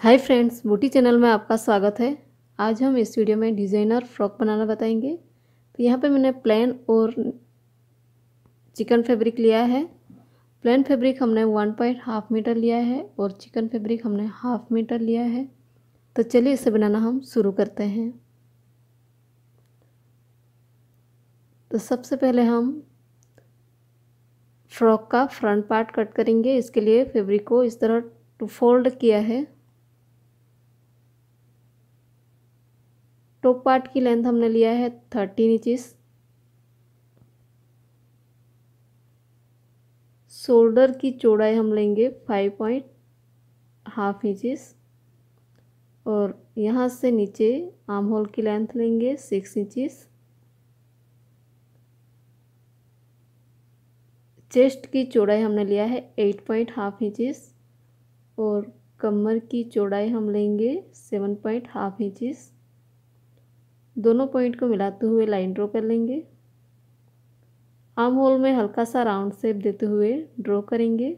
Hi friends बूटी channel में आपका स्वागत है। आज हम इस वीडियो में डिज़ाइनर फ्रॉक बनाना बताएँगे। तो यहाँ पे मैंने प्लेन और चिकन फैब्रिक लिया है। प्लेन फैब्रिक हमने वन पॉइंट हाफ़ मीटर लिया है और चिकन फैब्रिक हमने हाफ़ मीटर लिया है। तो चलिए इसे बनाना हम शुरू करते हैं। तो सबसे पहले हम फ्रॉक का फ्रंट पार्ट कट करेंगे। इसके लिए फैब्रिक को इस तरह टू फोल्ड किया है। टॉप पार्ट की लेंथ हमने लिया है थर्टीन इंचिस। शोल्डर की चौड़ाई हम लेंगे फाइव पॉइंट हाफ़ इंचिस। और यहाँ से नीचे आर्म होल की लेंथ लेंगे सिक्स इंचिस। चेस्ट की चौड़ाई हमने लिया है एट पॉइंट हाफ़ इंचिस। और कमर की चौड़ाई हम लेंगे सेवन पॉइंट हाफ़ इंचिस। दोनों पॉइंट को मिलाते हुए लाइन ड्रॉ कर लेंगे। आर्म होल में हल्का सा राउंड शेप देते हुए ड्रॉ करेंगे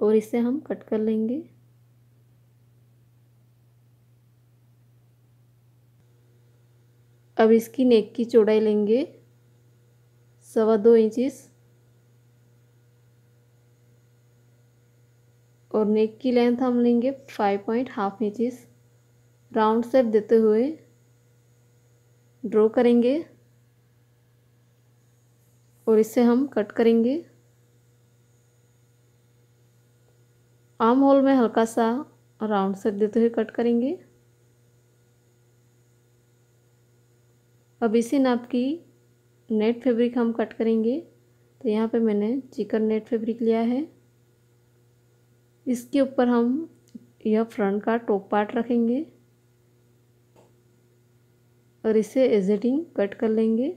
और इसे हम कट कर लेंगे। अब इसकी नेक की चौड़ाई लेंगे। सवा दो इंचिस। और नेक की लेंथ हम लेंगे five point half inches. Round shape देते हुए ड्रॉ करेंगे और इसे हम कट करेंगे। आर्म होल में हल्का सा राउंड शेप देते हुए कट करेंगे। अब इसी नाप की नेट फैब्रिक हम कट करेंगे। तो यहाँ पे मैंने चिकन नेट फैब्रिक लिया है। इसके ऊपर हम यह फ्रंट का टॉप पार्ट रखेंगे। और इसे एजिटिंग कट कर लेंगे।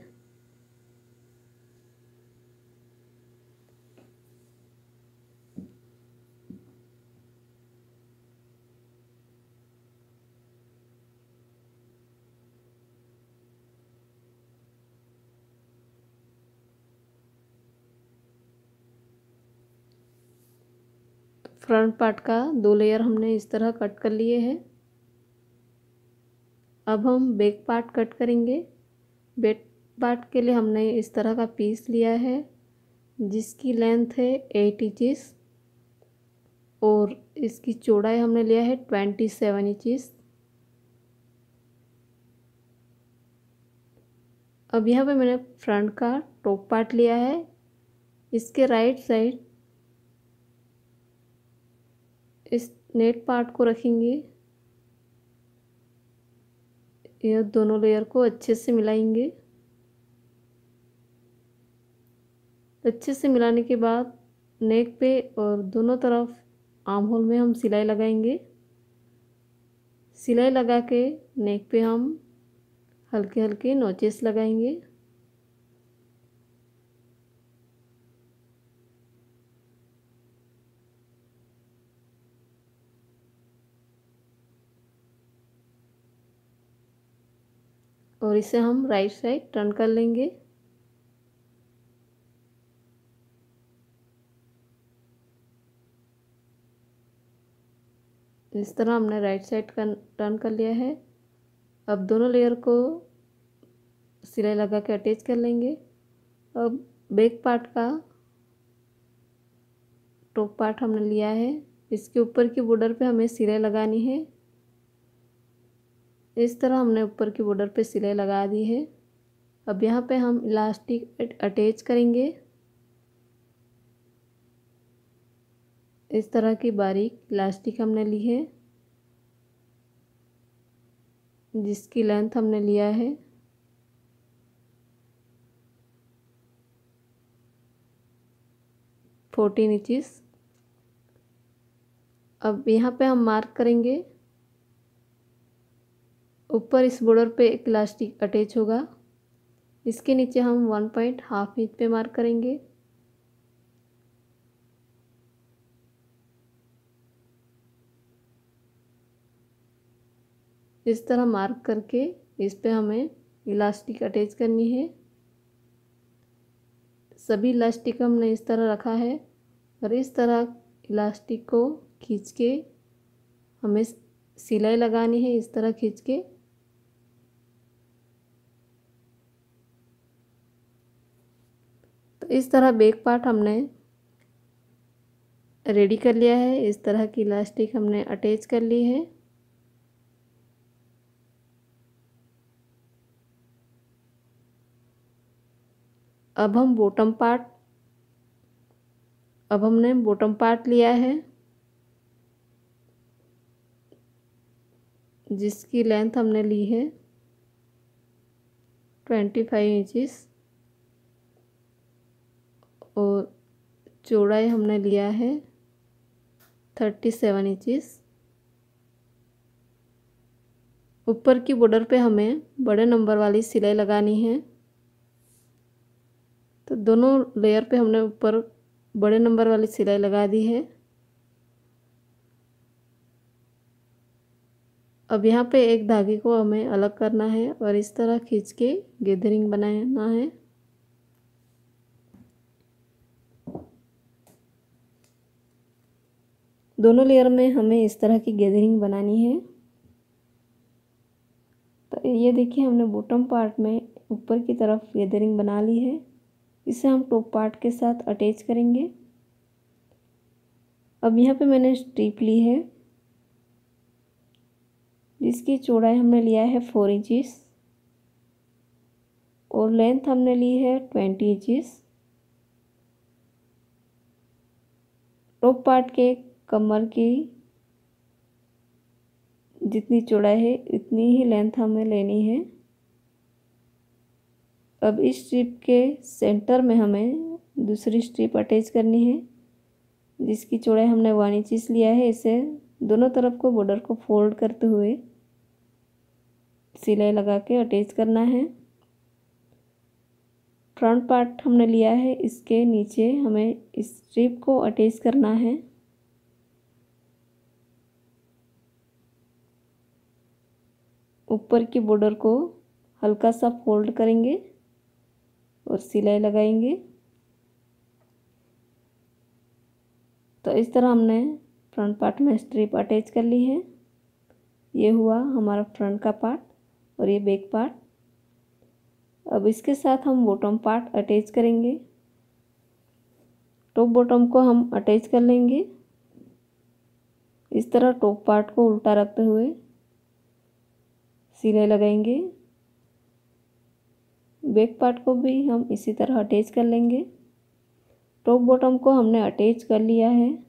फ्रंट पार्ट का दो लेयर हमने इस तरह कट कर लिए हैं। अब हम बैक पार्ट कट करेंगे। बैक पार्ट के लिए हमने इस तरह का पीस लिया है, जिसकी लेंथ है एट इंचिस और इसकी चौड़ाई हमने लिया है ट्वेंटी सेवन इंचिस अब यहाँ पे मैंने फ्रंट का टॉप पार्ट लिया है। इसके राइट साइड इस नेट पार्ट को रखेंगे। यह दोनों लेयर को अच्छे से मिलाएँगे। अच्छे से मिलाने के बाद नेक पे और दोनों तरफ़ आर्म होल में हम सिलाई लगाएँगे। सिलाई लगा के नेक पे हम हल्के हल्के नोचेस लगाएँगे। और इसे हम राइट साइड टर्न कर लेंगे। इस तरह हमने राइट साइड का टर्न कर लिया है। अब दोनों लेयर को सिलाई लगा के अटैच कर लेंगे। अब बैक पार्ट का टॉप पार्ट हमने लिया है। इसके ऊपर की बॉर्डर पे हमें सिलाई लगानी है। इस तरह हमने ऊपर की बॉर्डर पे सिलाई लगा दी है। अब यहाँ पे हम इलास्टिक अटैच करेंगे। इस तरह की बारीक इलास्टिक हमने ली है, जिसकी लेंथ हमने लिया है। फोर्टीन इंचिस अब यहाँ पे हम मार्क करेंगे। ऊपर इस बॉर्डर पे एक इलास्टिक अटैच होगा। इसके नीचे हम वन पॉइंट हाफ़ इंच पे मार्क करेंगे। इस तरह मार्क करके इस पे हमें इलास्टिक अटैच करनी है। सभी इलास्टिक हमने इस तरह रखा है और इस तरह इलास्टिक को खींच के हमें सिलाई लगानी है, इस तरह खींच के। इस तरह बैक पार्ट हमने रेडी कर लिया है। इस तरह की इलास्टिक हमने अटैच कर ली है। अब हम बॉटम पार्ट अब हमने बॉटम पार्ट लिया है, जिसकी लेंथ हमने ली है ट्वेंटी फाइव इंचिस और चौड़ाई हमने लिया है थर्टी सेवन इंचिस ऊपर की बॉर्डर पे हमें बड़े नंबर वाली सिलाई लगानी है। तो दोनों लेयर पे हमने ऊपर बड़े नंबर वाली सिलाई लगा दी है। अब यहाँ पे एक धागे को हमें अलग करना है और इस तरह खींच के गैदरिंग बनाना है। दोनों लेयर में हमें इस तरह की गैदरिंग बनानी है। तो ये देखिए, हमने बॉटम पार्ट में ऊपर की तरफ़ गैदरिंग बना ली है। इसे हम टॉप पार्ट के साथ अटैच करेंगे। अब यहाँ पे मैंने स्ट्रिप ली है। जिसकी चौड़ाई हमने लिया है फोर इंचिस और लेंथ हमने ली है ट्वेंटी इंचिस टॉप पार्ट के कमर की जितनी चौड़ाई है, इतनी ही लेंथ हमें लेनी है। अब इस स्ट्रिप के सेंटर में हमें दूसरी स्ट्रिप अटैच करनी है, जिसकी चौड़ाई हमने वन इंचिस लिया है। इसे दोनों तरफ़ को बॉर्डर को फोल्ड करते हुए सिलाई लगा के अटैच करना है। फ्रंट पार्ट हमने लिया है, इसके नीचे हमें इस स्ट्रिप को अटैच करना है। ऊपर की बॉर्डर को हल्का सा फोल्ड करेंगे और सिलाई लगाएँगे। तो इस तरह हमने फ्रंट पार्ट में स्ट्रिप अटैच कर ली है। ये हुआ हमारा फ्रंट का पार्ट और ये बैक पार्ट अब इसके साथ हम बॉटम पार्ट अटैच करेंगे। टॉप बॉटम को हम अटैच कर लेंगे। इस तरह टॉप पार्ट को उल्टा रखते हुए सिलाई लगाएँगे। बैक पार्ट को भी हम इसी तरह अटैच कर लेंगे। टॉप बॉटम को हमने अटैच कर लिया है।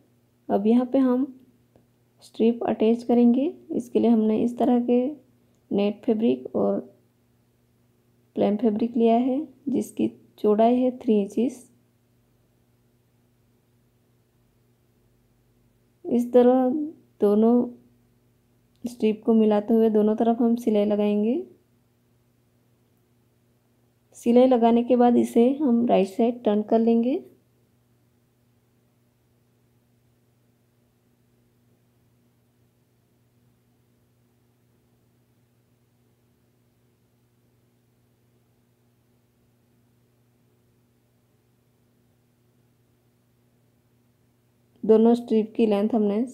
अब यहाँ पे हम स्ट्रिप अटैच करेंगे। इसके लिए हमने इस तरह के नेट फैब्रिक और प्लेन फैब्रिक लिया है, जिसकी चौड़ाई है थ्री इंचिस। इस तरह दोनों स्ट्रिप को मिलाते हुए दोनों तरफ़ हम सिलाई लगाएँगे। सिलाई लगाने के बाद इसे हम राइट साइड टर्न कर लेंगे। दोनों स्ट्रिप की लेंथ हमने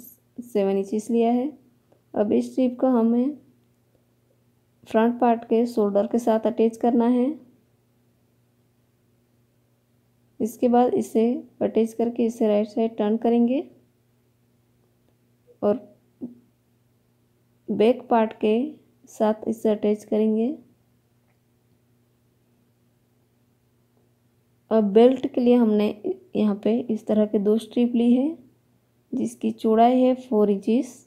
सेवन इंचिस लिया है। अब इस स्ट्रिप को हमें फ्रंट पार्ट के शोल्डर के साथ अटैच करना है। इसके बाद इसे अटैच करके इसे राइट साइड टर्न करेंगे और बैक पार्ट के साथ इसे अटैच करेंगे। अब बेल्ट के लिए हमने यहाँ पे इस तरह के दो स्ट्रिप ली है, जिसकी चौड़ाई है फोर इंचिस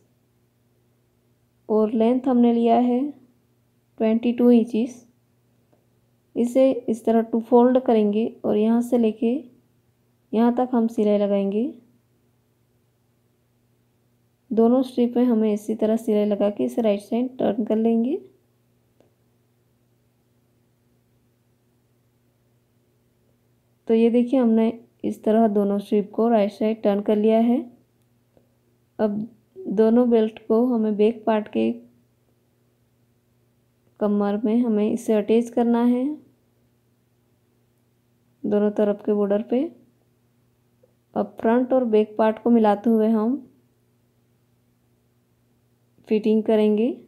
और लेंथ हमने लिया है ट्वेंटी टू इंचिस इसे इस तरह टू फोल्ड करेंगे और यहाँ से लेके यहाँ तक हम सिलाई लगाएँगे। दोनों स्ट्रिप में हमें इसी तरह सिलाई लगा के इसे राइट साइड टर्न कर लेंगे। तो ये देखिए हमने इस तरह दोनों स्ट्रिप को राइट साइड टर्न कर लिया है। अब दोनों बेल्ट को हमें बैक पार्ट के कमर में हमें इसे अटैच करना है। दोनों तरफ़ के बॉर्डर पे। अब फ्रंट और बैक पार्ट को मिलाते हुए हम फिटिंग करेंगे।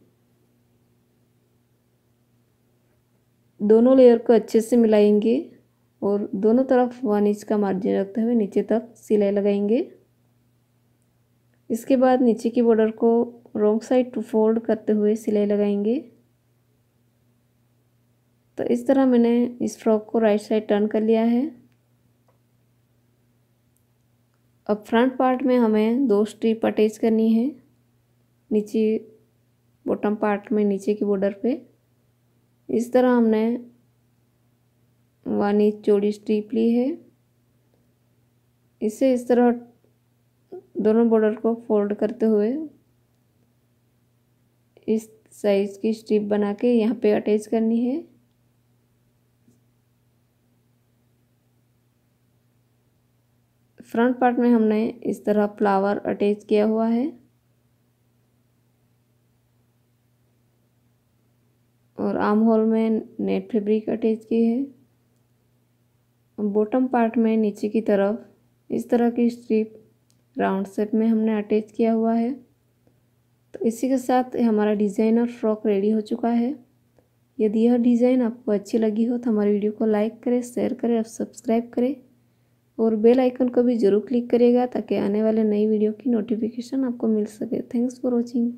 दोनों लेयर को अच्छे से मिलाएँगे और दोनों तरफ़ वन इंच का मार्जिन रखते हुए नीचे तक सिलाई लगाएँगे। इसके बाद नीचे की बॉर्डर को रॉन्ग साइड टू फोल्ड करते हुए सिलाई लगाएँगे। तो इस तरह मैंने इस फ्रॉक को राइट साइड टर्न कर लिया है। अब फ्रंट पार्ट में हमें दो स्ट्रिप अटैच करनी है। नीचे बॉटम पार्ट में नीचे की बॉर्डर पे। इस तरह हमने वन इंच चौड़ी स्ट्रिप ली है। इसे इस तरह दोनों बॉर्डर को फोल्ड करते हुए इस साइज़ की स्ट्रिप बना के यहाँ पे अटैच करनी है। फ्रंट पार्ट में हमने इस तरह फ्लावर अटैच किया हुआ है। और आर्म होल में नेट फैब्रिक अटैच की है। बॉटम पार्ट में नीचे की तरफ़ इस तरह की स्ट्रिप राउंड शेप में हमने अटैच किया हुआ है। तो इसी के साथ हमारा डिज़ाइन और फ्रॉक रेडी हो चुका है। यदि यह डिज़ाइन आपको अच्छी लगी हो तो हमारे वीडियो को लाइक करें, शेयर करें और सब्सक्राइब करें। और बेल आइकन को भी ज़रूर क्लिक करिएगा ताकि आने वाले नई वीडियो की नोटिफिकेशन आपको मिल सके। Thanks for watching.